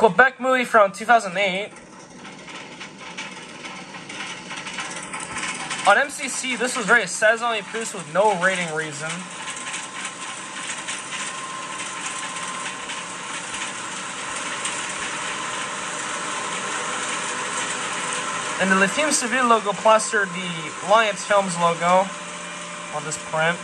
Quebec movie from 2008. On MCC, this was very saisonly produced with no rating reason. And the Les Films Séville logo plastered the Lions Films logo on this print.